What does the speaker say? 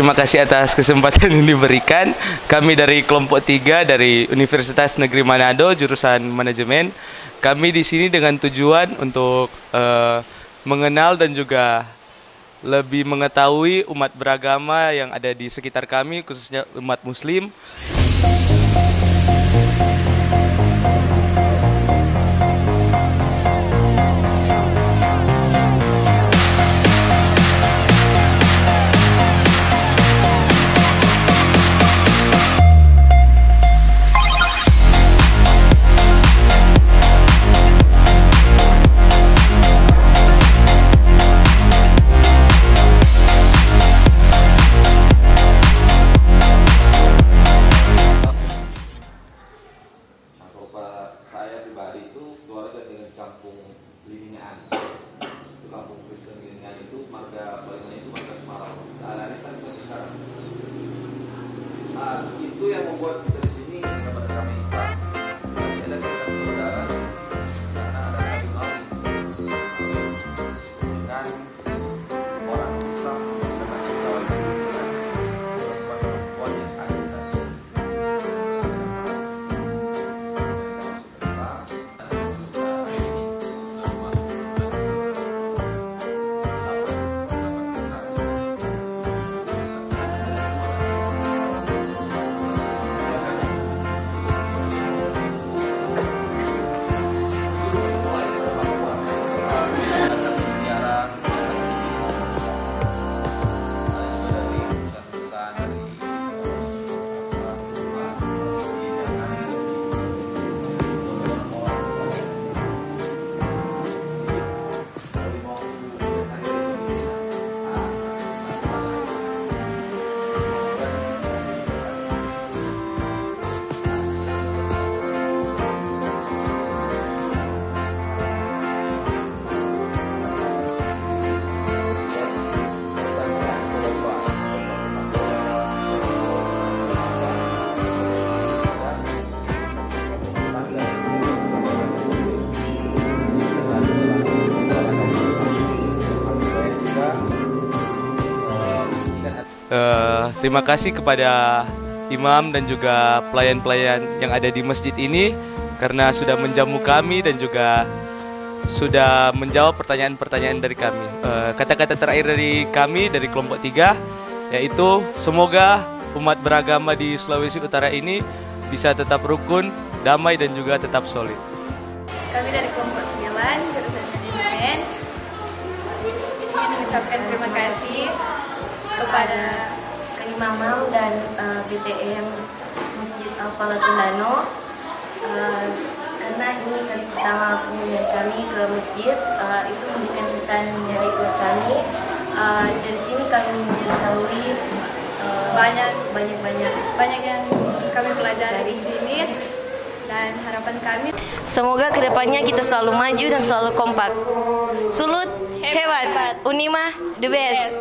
terima kasih atas kesempatan yang diberikan. Kami dari kelompok 3 dari Universitas Negeri Manado jurusan manajemen. Kami di sini dengan tujuan untuk uh, mengenal dan juga lebih mengetahui umat beragama yang ada di sekitar kami khususnya umat muslim. Kampung Liningan itu kampung Kristen Liningan itu marga Balinya itu marga Semarang. Nah, sekarang. Nah, itu yang membuat kita Uh, terima kasih kepada imam dan juga pelayan-pelayan yang ada di masjid ini karena sudah menjamu kami dan juga sudah menjawab pertanyaan-pertanyaan dari kami. Eh, kata-kata uh, terakhir dari kami dari kelompok 3 yaitu semoga umat beragama di Sulawesi Utara ini bisa tetap rukun, damai dan juga tetap solid. Kami dari kelompok 9 jurusan ingin mengucapkan terima kasih kepada Imamam dan uh, BTM Masjid Al Falah Tundano uh, karena ini kali pertama kunjungan kami ke masjid uh, itu memberikan kesan dari buat kami. Uh, dari sini kami mengetahui uh, banyak. banyak banyak banyak yang kami pelajari di sini dan harapan kami semoga ke depannya kita selalu maju dan selalu kompak. Sulut hebat, hebat. Unima the best.